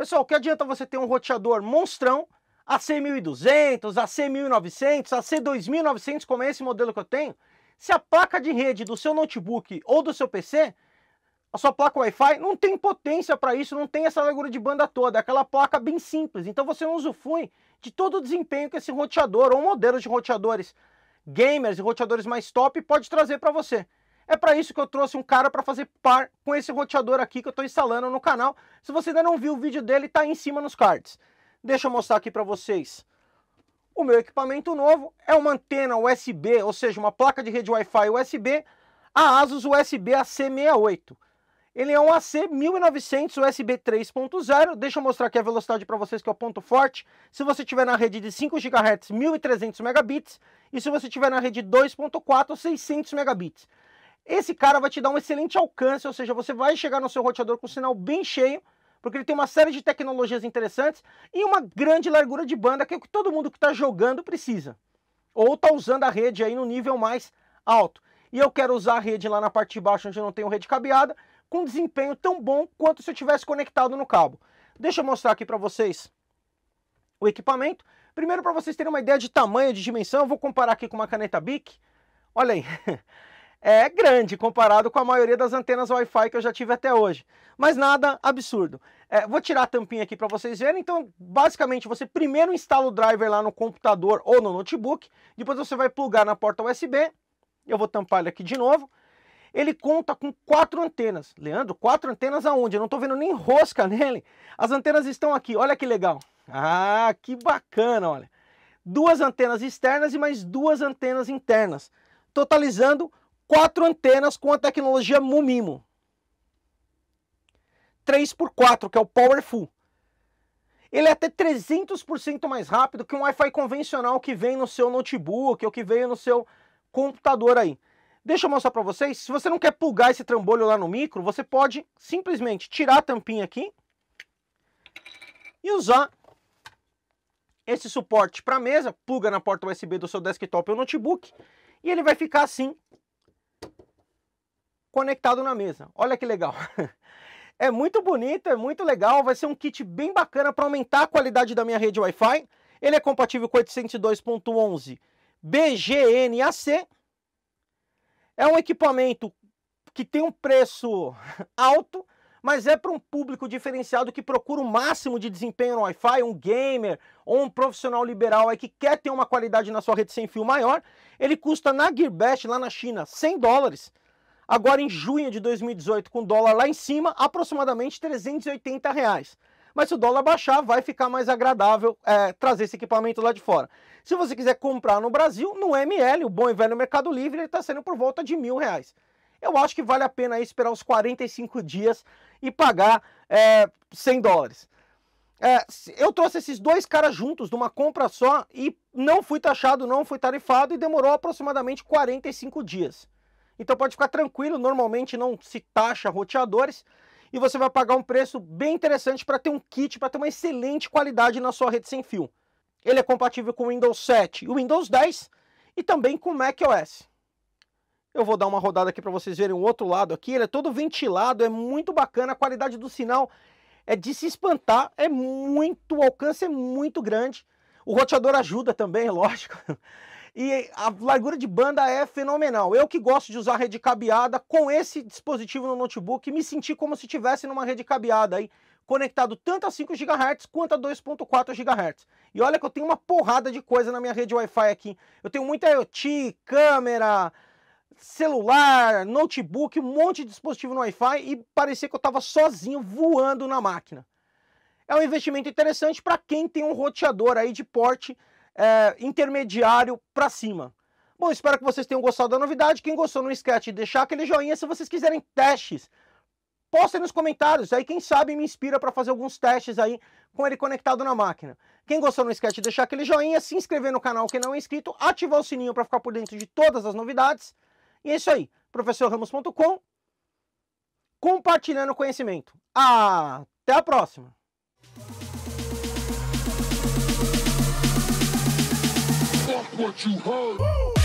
Pessoal, que adianta você ter um roteador monstrão, AC1200, AC1900, AC2900, como é esse modelo que eu tenho, se a placa de rede do seu notebook ou do seu PC, a sua placa Wi-Fi, não tem potência para isso, não tem essa largura de banda toda, é aquela placa bem simples. Então você não usufrui de todo o desempenho que esse roteador ou modelos de roteadores gamers e roteadores mais top pode trazer para você. É para isso que eu trouxe um cara para fazer par com esse roteador aqui que eu estou instalando no canal. Se você ainda não viu o vídeo dele, está aí em cima nos cards. Deixa eu mostrar aqui para vocês. O meu equipamento novo é uma antena USB, ou seja, uma placa de rede Wi-Fi USB, a ASUS USB AC68. Ele é um AC 1900 USB 3.0. Deixa eu mostrar aqui a velocidade para vocês que é o ponto forte. Se você tiver na rede de 5 GHz, 1300 megabits, e se você tiver na rede 2.4, 600 megabits. Esse cara vai te dar um excelente alcance, ou seja, você vai chegar no seu roteador com o sinal bem cheio, porque ele tem uma série de tecnologias interessantes e uma grande largura de banda, que é o que todo mundo que está jogando precisa. Ou está usando a rede aí no nível mais alto. E eu quero usar a rede lá na parte de baixo, onde não tenho rede cabeada, com desempenho tão bom quanto se eu tivesse conectado no cabo. Deixa eu mostrar aqui para vocês o equipamento. Primeiro, para vocês terem uma ideia de tamanho, de dimensão, eu vou comparar aqui com uma caneta BIC. Olha aí, é grande comparado com a maioria das antenas Wi-Fi que eu já tive até hoje. Mas nada absurdo. É, vou tirar a tampinha aqui para vocês verem. Então, basicamente, você primeiro instala o driver lá no computador ou no notebook. Depois você vai plugar na porta USB. Eu vou tampar ele aqui de novo. Ele conta com quatro antenas. Leandro, quatro antenas aonde? Eu não estou vendo nem rosca nele. As antenas estão aqui. Olha que legal. Ah, que bacana, olha. Duas antenas externas e mais duas antenas internas. Totalizando quatro antenas com a tecnologia Mumimo. 3x4, que é o Powerful. Ele é até 300% mais rápido que um Wi-Fi convencional que vem no seu notebook ou que veio no seu computador aí. Deixa eu mostrar para vocês, se você não quer plugar esse trambolho lá no micro, você pode simplesmente tirar a tampinha aqui e usar esse suporte para mesa, pluga na porta USB do seu desktop ou notebook, e ele vai ficar assim conectado na mesa. Olha que legal. É muito bonito, é muito legal, vai ser um kit bem bacana para aumentar a qualidade da minha rede Wi-Fi. Ele é compatível com 802.11 BGNAC. É um equipamento que tem um preço alto, mas é para um público diferenciado que procura o máximo de desempenho no Wi-Fi, um gamer ou um profissional liberal aí que quer ter uma qualidade na sua rede sem fio maior. Ele custa na Gearbest, lá na China, 100 dólares. Agora em junho de 2018, com o dólar lá em cima, aproximadamente 380 reais. Mas se o dólar baixar, vai ficar mais agradável é, trazer esse equipamento lá de fora. Se você quiser comprar no Brasil, no ML, o bom e velho Mercado Livre, ele está sendo por volta de mil reais. Eu acho que vale a pena esperar os 45 dias e pagar é, 100 dólares. É, eu trouxe esses dois caras juntos numa compra só e não fui taxado, não fui tarifado e demorou aproximadamente 45 dias. Então pode ficar tranquilo, normalmente não se taxa roteadores e você vai pagar um preço bem interessante para ter um kit, para ter uma excelente qualidade na sua rede sem fio. Ele é compatível com o Windows 7 e o Windows 10 e também com macOS. Eu vou dar uma rodada aqui para vocês verem o outro lado aqui. Ele é todo ventilado, é muito bacana, a qualidade do sinal é de se espantar, é muito, o alcance é muito grande. O roteador ajuda também, lógico. E a largura de banda é fenomenal. Eu que gosto de usar rede cabeada com esse dispositivo no notebook, me senti como se estivesse numa rede cabeada aí, conectado tanto a 5 GHz quanto a 2.4 GHz. E olha que eu tenho uma porrada de coisa na minha rede Wi-Fi aqui. Eu tenho muita IoT, câmera, celular, notebook, um monte de dispositivo no Wi-Fi e parecia que eu estava sozinho voando na máquina. É um investimento interessante para quem tem um roteador aí de porte é, intermediário para cima. Bom, espero que vocês tenham gostado da novidade. Quem gostou, não esquece de deixar aquele joinha. Se vocês quiserem testes, postem nos comentários. Aí, quem sabe, me inspira para fazer alguns testes aí com ele conectado na máquina. Quem gostou, não esquece de deixar aquele joinha, se inscrever no canal quem não é inscrito, ativar o sininho para ficar por dentro de todas as novidades. E é isso aí. professorramos.com compartilhando conhecimento. Até a próxima! What you heard.